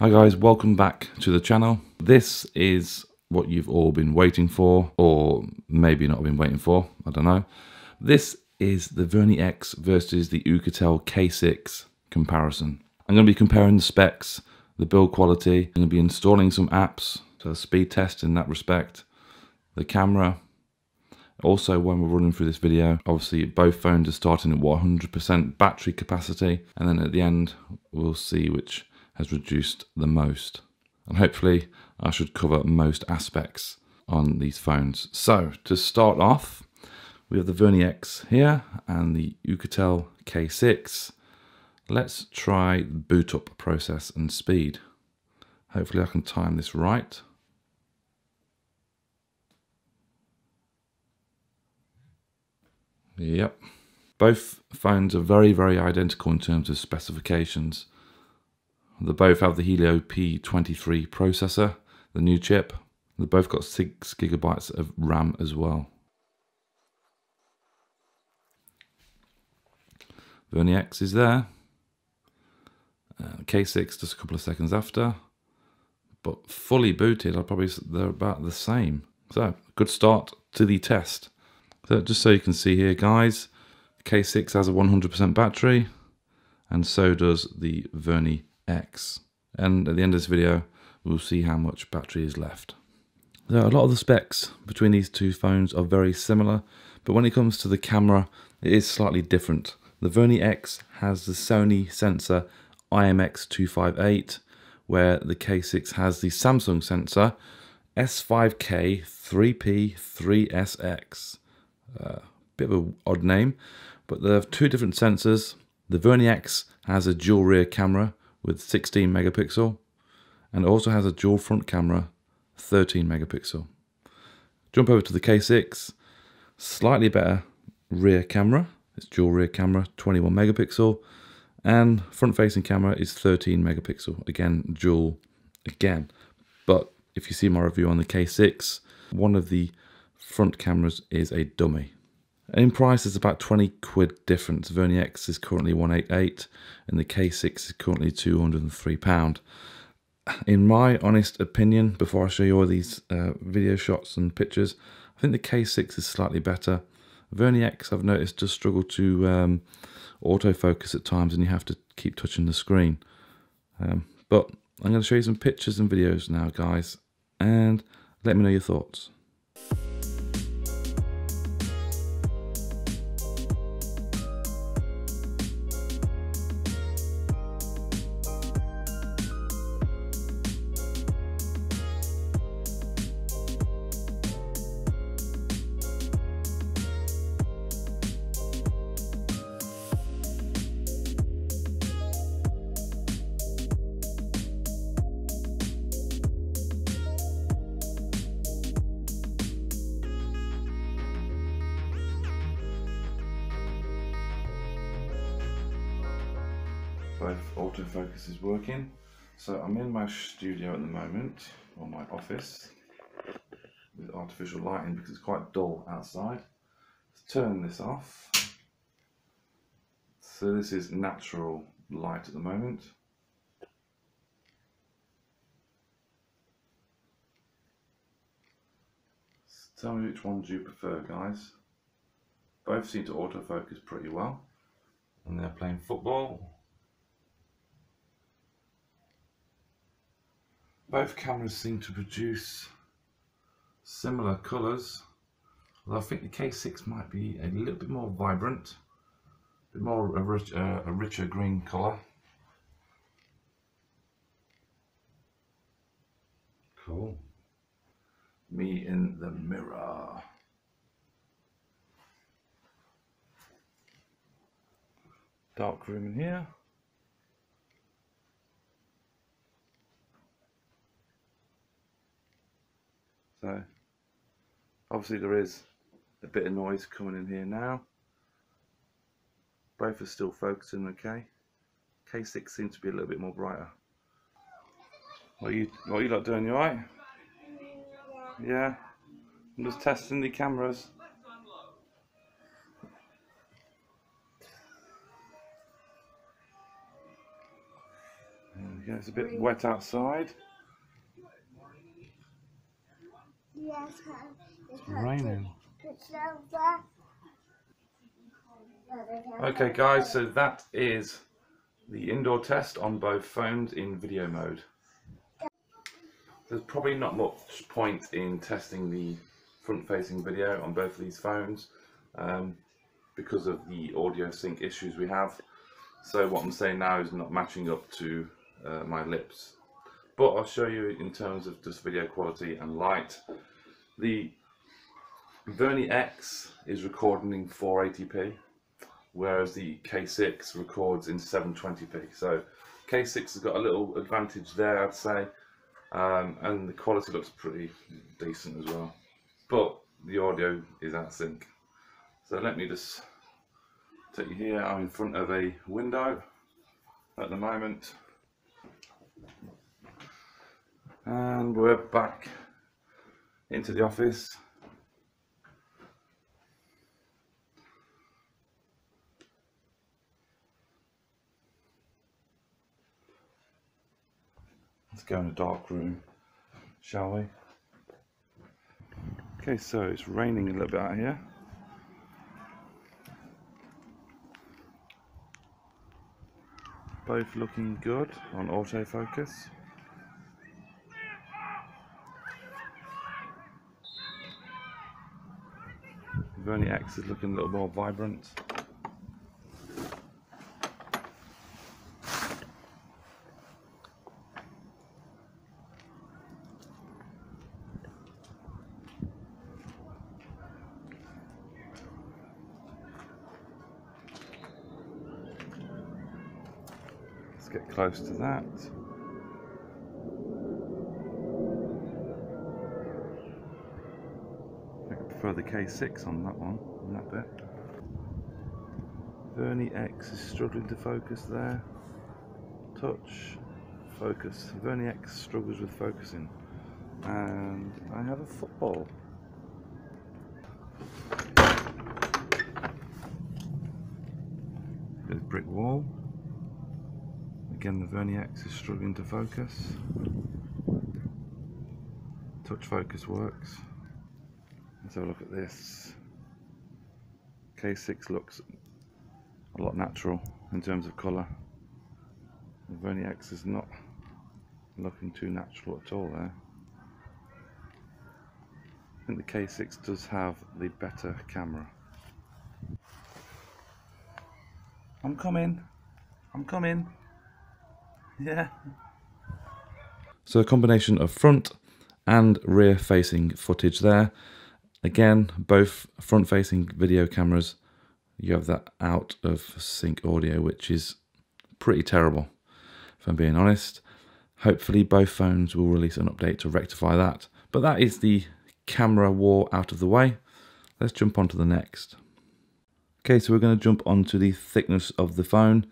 Hi guys, welcome back to the channel. This is what you've all been waiting for, or maybe not been waiting for, I don't know. This is the Vernee X versus the Oukitel K6 comparison. I'm going to be comparing the specs, the build quality, I'm going to be installing some apps, so speed test in that respect, the camera, also, when we're running through this video, obviously both phones are starting at 100% battery capacity, and then at the end, we'll see which has reduced the most. And hopefully, I should cover most aspects on these phones. So, to start off, we have the Vernee X here and the Oukitel K6. Let's try the boot up process and speed. Hopefully I can time this right. Yep. Both phones are very, very identical in terms of specifications. They both have the Helio P23 processor, the new chip. They both got 6 gigabytes of RAM as well. Vernee X is there. Uh, K6 just a couple of seconds after. But fully booted, I'll probably they're about the same. So, good start to the test. So just so you can see here, guys, K6 has a 100% battery, and so does the Vernee X. And at the end of this video, we'll see how much battery is left. So a lot of the specs between these two phones are very similar, but when it comes to the camera, it is slightly different. The Vernee X has the Sony sensor IMX258, where the K6 has the Samsung sensor S5K 3P3SX. Uh, bit of an odd name, but they have two different sensors. The Vernee X has a dual rear camera with 16 megapixel and also has a dual front camera 13 megapixel. Jump over to the K6, slightly better rear camera. It's dual rear camera, 21 megapixel, and front facing camera is 13 megapixel. Again, dual again. But if you see my review on the K6, one of the front cameras is a dummy. In price, there's about 20 quid difference. Vernee X is currently 188 and the K6 is currently 203 pound. In my honest opinion, before I show you all these uh, video shots and pictures, I think the K6 is slightly better. Vernee X, I've noticed, does struggle to um, autofocus at times and you have to keep touching the screen. Um, but I'm going to show you some pictures and videos now, guys, and let me know your thoughts. My studio at the moment, or my office, with artificial lighting because it's quite dull outside. Let's turn this off. So this is natural light at the moment. Tell me which one do you prefer, guys? Both seem to autofocus pretty well. And they're playing football. Both cameras seem to produce similar colours, although I think the K6 might be a little bit more vibrant, a bit more a, rich, uh, a richer green colour. Cool. Me in the mirror. Dark room in here. So obviously there is a bit of noise coming in here now. Both are still focusing okay. K6 seems to be a little bit more brighter. What are you what are you lot doing, you alright? Yeah. I'm just testing the cameras. Yeah, it's a bit wet outside. Yes, it's Raining. Okay guys, so that is the indoor test on both phones in video mode. There's probably not much point in testing the front facing video on both of these phones um, because of the audio sync issues we have. So what I'm saying now is not matching up to uh, my lips. But I'll show you in terms of just video quality and light. The Vernee X is recording in 480p whereas the K6 records in 720p. So K6 has got a little advantage there, I'd say, um, and the quality looks pretty decent as well. But the audio is out of sync. So let me just take you here. I'm in front of a window at the moment, and we're back into the office. Let's go in a dark room, shall we? Okay, so it's raining a little bit out here. Both looking good on autofocus. Vernee X is looking a little more vibrant. Let's get close to that. The K6 on that one, on that bit. Vernee X is struggling to focus there. Touch, focus. Vernee X struggles with focusing. And I have a football. There's brick wall. Again, the Vernee X is struggling to focus. Touch focus works. Let's have a look at this. K6 looks a lot natural in terms of colour. The Vernee X is not looking too natural at all there. I think the K6 does have the better camera. I'm coming. I'm coming. Yeah. So a combination of front and rear facing footage there. Again, both front facing video cameras, you have that out of sync audio, which is pretty terrible, if I'm being honest. Hopefully both phones will release an update to rectify that. But that is the camera war out of the way. Let's jump on to the next. Okay, so we're going to jump onto the thickness of the phone.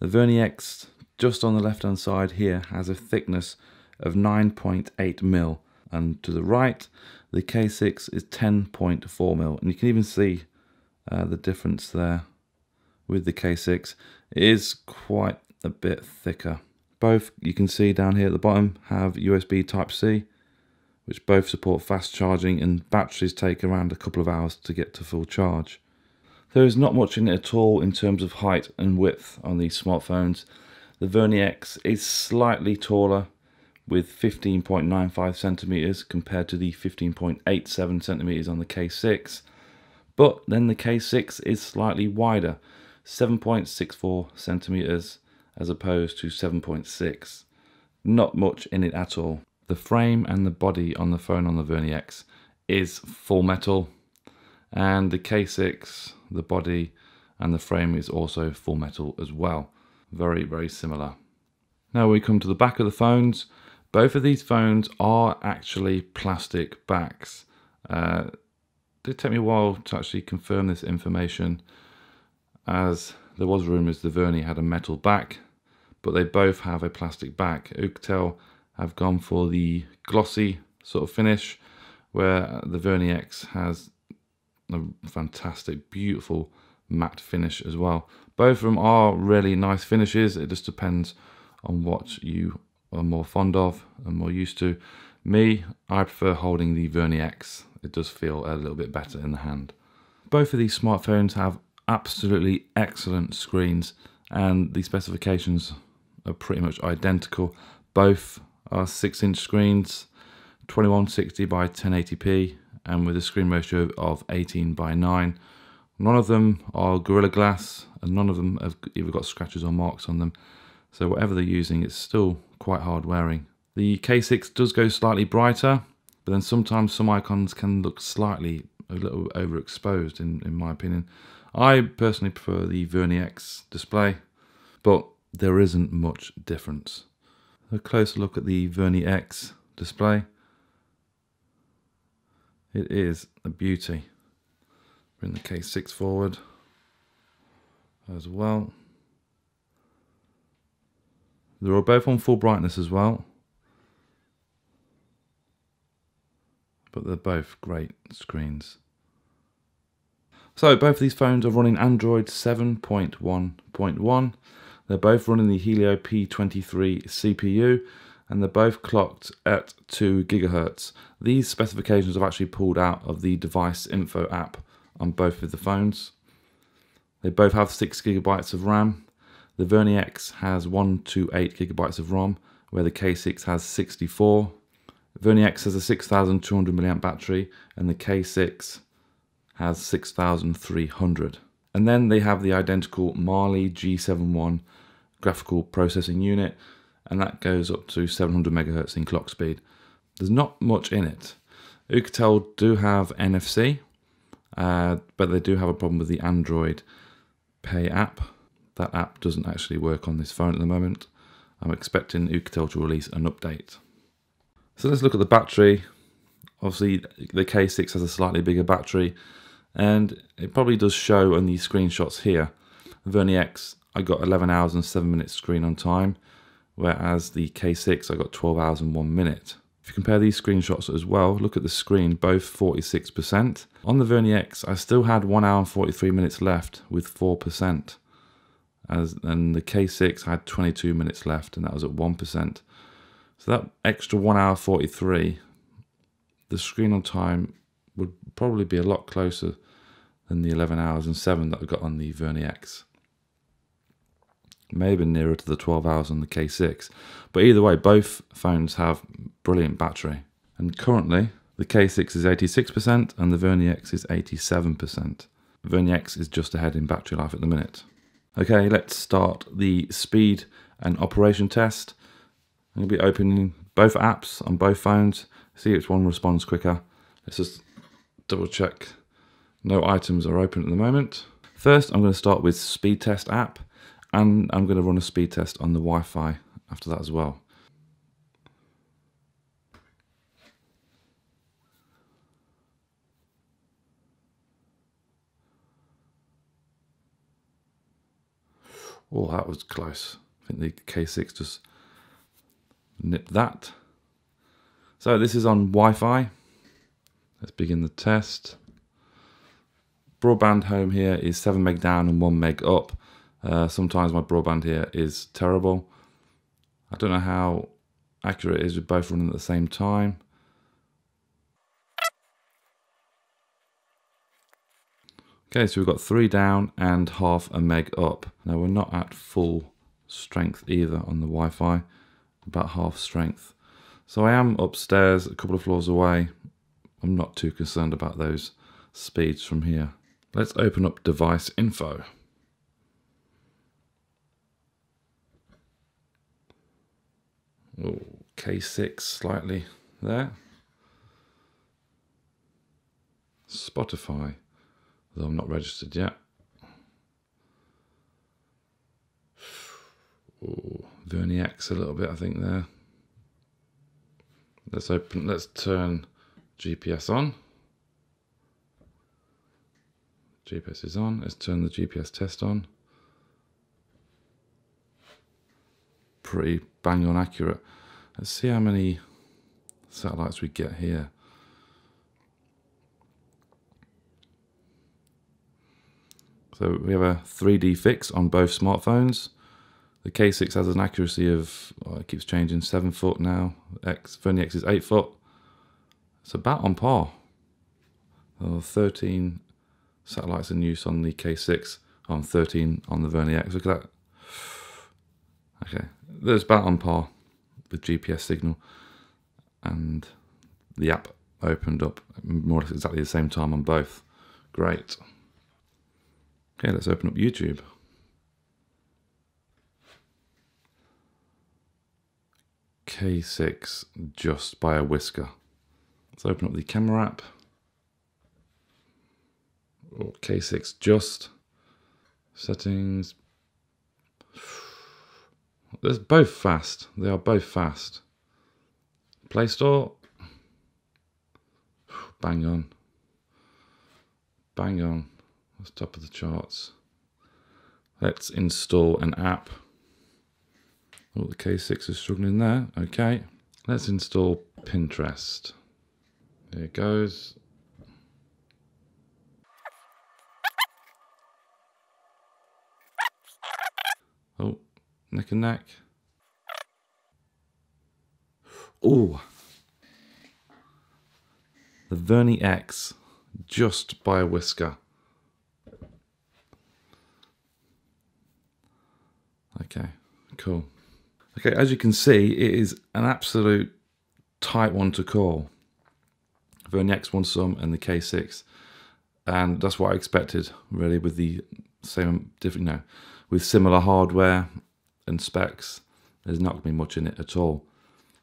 The Vernee X, just on the left hand side here, has a thickness of 9.8 mil, and to the right, the K6 is 10.4 mil, and you can even see uh, the difference there with the K6. It is quite a bit thicker. Both, you can see down here at the bottom, have USB Type-C, which both support fast charging, and batteries take around a couple of hours to get to full charge. There is not much in it at all in terms of height and width on these smartphones. The Vernee X is slightly taller with 15.95 centimeters compared to the 15.87 centimeters on the K6. But then the K6 is slightly wider, 7.64 centimeters as opposed to 7.6. Not much in it at all. The frame and the body on the phone on the Vernee X is full metal and the K6, the body and the frame is also full metal as well. Very, very similar. Now we come to the back of the phones. Both of these phones are actually plastic backs. Uh, it did take me a while to actually confirm this information as there was rumours the Vernee had a metal back, but they both have a plastic back. Oukitel have gone for the glossy sort of finish, where the Vernee X has a fantastic, beautiful matte finish as well. Both of them are really nice finishes. It just depends on what you are more fond of and more used to. Me, I prefer holding the Vernee X. It does feel a little bit better in the hand. Both of these smartphones have absolutely excellent screens and the specifications are pretty much identical. Both are 6 inch screens, 2160 by 1080p and with a screen ratio of 18 by 9. None of them are Gorilla Glass and none of them have either got scratches or marks on them. So whatever they're using, it's still quite hard wearing. The K6 does go slightly brighter, but then sometimes some icons can look slightly a little overexposed in, in my opinion. I personally prefer the Vernee X display, but there isn't much difference. A closer look at the Vernee X display. It is a beauty. Bring the K6 forward as well. They're both on full brightness as well. But they're both great screens. So both of these phones are running Android 7.1.1. They're both running the Helio P23 CPU and they're both clocked at 2 gigahertz. These specifications I've actually pulled out of the device info app on both of the phones. They both have 6 gigabytes of RAM. The Vernee X has 128 gigabytes of ROM, where the K6 has 64. Vernee X has a 6200 mAh battery, and the K6 has 6300. And then they have the identical Mali G71 graphical processing unit, and that goes up to 700 megahertz in clock speed. There's not much in it. Oukitel do have NFC, uh, but they do have a problem with the Android Pay app. That app doesn't actually work on this phone at the moment. I'm expecting Oukitel to release an update. So let's look at the battery. Obviously, the K6 has a slightly bigger battery, and it probably does show on these screenshots here. Vernee X, I got 11 hours and 7 minutes screen on time, whereas the K6, I got 12 hours and 1 minute. If you compare these screenshots as well, look at the screen, both 46%. On the Vernee X, I still had 1 hour and 43 minutes left with 4%. As, and the K6 had 22 minutes left and that was at 1%. So that extra 1 hour 43, the screen on time would probably be a lot closer than the 11 hours and 7 that I got on the Vernee X maybe nearer to the 12 hours on the K6. But either way, both phones have brilliant battery. And currently, the K6 is 86% and the Vernee X is 87%. The Vernee X is just ahead in battery life at the minute. Okay, let's start the speed and operation test. I'm going to be opening both apps on both phones, see which one responds quicker. Let's just double check no items are open at the moment. First, I'm going to start with speed test app and I'm going to run a speed test on the Wi-Fi after that as well. Oh, that was close. I think the K6 just nipped that. So this is on Wi-Fi. Let's begin the test. Broadband home here is 7 meg down and 1 meg up. Uh, sometimes my broadband here is terrible. I don't know how accurate it is with both running at the same time. Okay, so we've got three down and half a meg up. Now we're not at full strength either on the Wi-Fi, about half strength. So I am upstairs a couple of floors away. I'm not too concerned about those speeds from here. Let's open up device info. Oh, K6 slightly there. Spotify, though I'm not registered yet. Oh, Vernee X a little bit, I think there. Let's open, let's turn GPS on. GPS is on. Let's turn the GPS test on. pretty bang on accurate. Let's see how many satellites we get here. So we have a 3D fix on both smartphones. The K6 has an accuracy of, oh, it keeps changing, 7 foot now. X, Vernee X is 8 foot. It's about on par. Oh, 13 satellites in use on the K6, on 13 on the Vernee X. Look at that. Okay, there's about on par with GPS signal. And the app opened up more or less exactly the same time on both. Great. Okay, let's open up YouTube. K6 just by a whisker. Let's open up the camera app. Oh, K6 just settings. They're both fast. They are both fast. Play Store. Bang on. Bang on. That's top of the charts. Let's install an app. Oh, the K6 is struggling there. Okay. Let's install Pinterest. There it goes. Oh, neck and neck. Oh, the Vernee X just by a whisker. Okay, cool. Okay, as you can see, it is an absolute tight one to call. Vernee X won some and the K6. And that's what I expected, really, with the same, different, you know, with similar hardware and specs. There's not going to be much in it at all.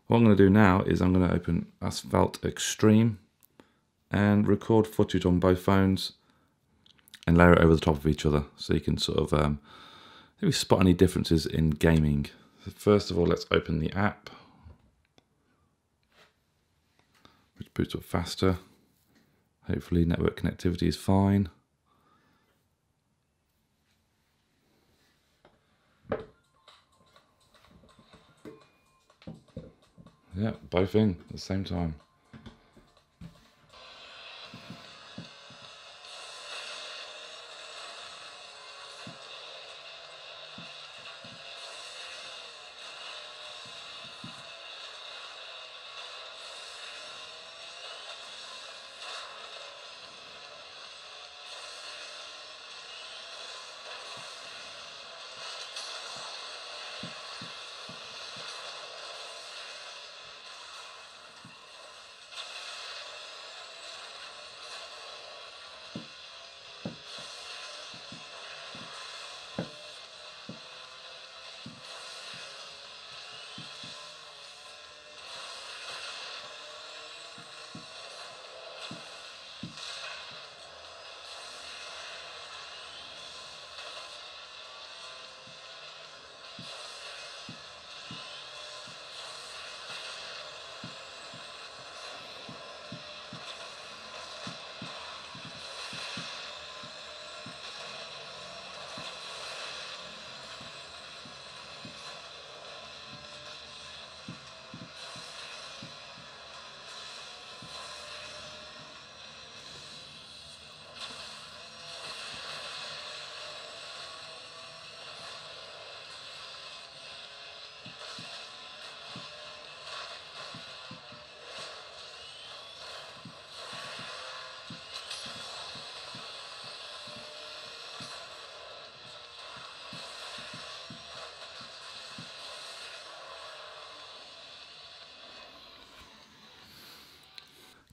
What I'm going to do now is I'm going to open Asphalt Xtreme and record footage on both phones and layer it over the top of each other so you can sort of um, maybe spot any differences in gaming. First of all, let's open the app, which boots up faster. Hopefully network connectivity is fine. Yeah, both in at the same time.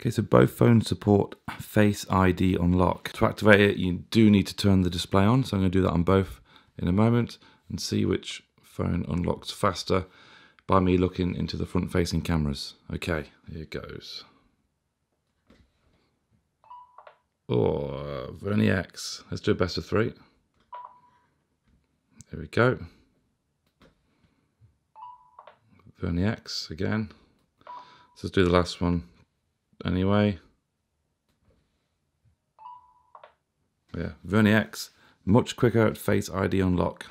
Okay, so both phones support Face ID unlock. To activate it, you do need to turn the display on. So I'm going to do that on both in a moment and see which phone unlocks faster by me looking into the front facing cameras. Okay, here it goes. Oh, Vernee X. Let's do a best of three. There we go. Vernee X again. So let's do the last one anyway. Yeah, Vernee X, much quicker at Face ID unlock.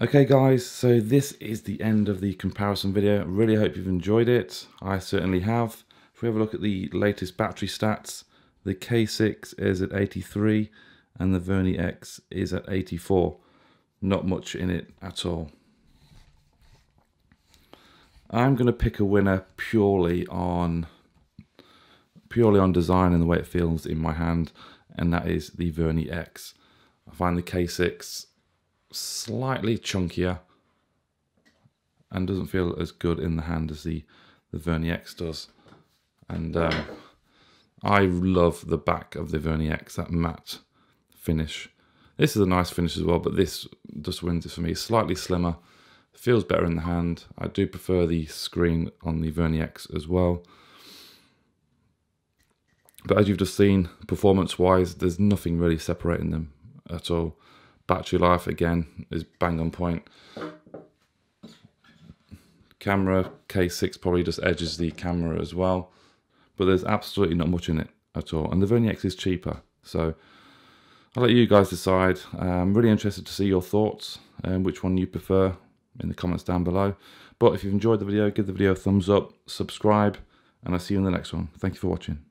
Okay guys, so this is the end of the comparison video. Really hope you've enjoyed it. I certainly have. If we have a look at the latest battery stats, the K6 is at 83 and the Vernee X is at 84. not much in it at all. I'm going to pick a winner purely on purely on design and the way it feels in my hand, and that is the Vernee X. I find the K6 slightly chunkier and doesn't feel as good in the hand as the, the X does. And um, I love the back of the Vernee X, that matte finish. This is a nice finish as well, but this just wins it for me. Slightly slimmer, feels better in the hand. I do prefer the screen on the Vernee X as well. But as you've just seen, performance-wise, there's nothing really separating them at all. Battery life, again, is bang on point. Camera, K6 probably just edges the camera as well. But there's absolutely not much in it at all. And the Vernee X is cheaper. So I'll let you guys decide. I'm really interested to see your thoughts and which one you prefer in the comments down below. But if you've enjoyed the video, give the video a thumbs up, subscribe, and I'll see you in the next one. Thank you for watching.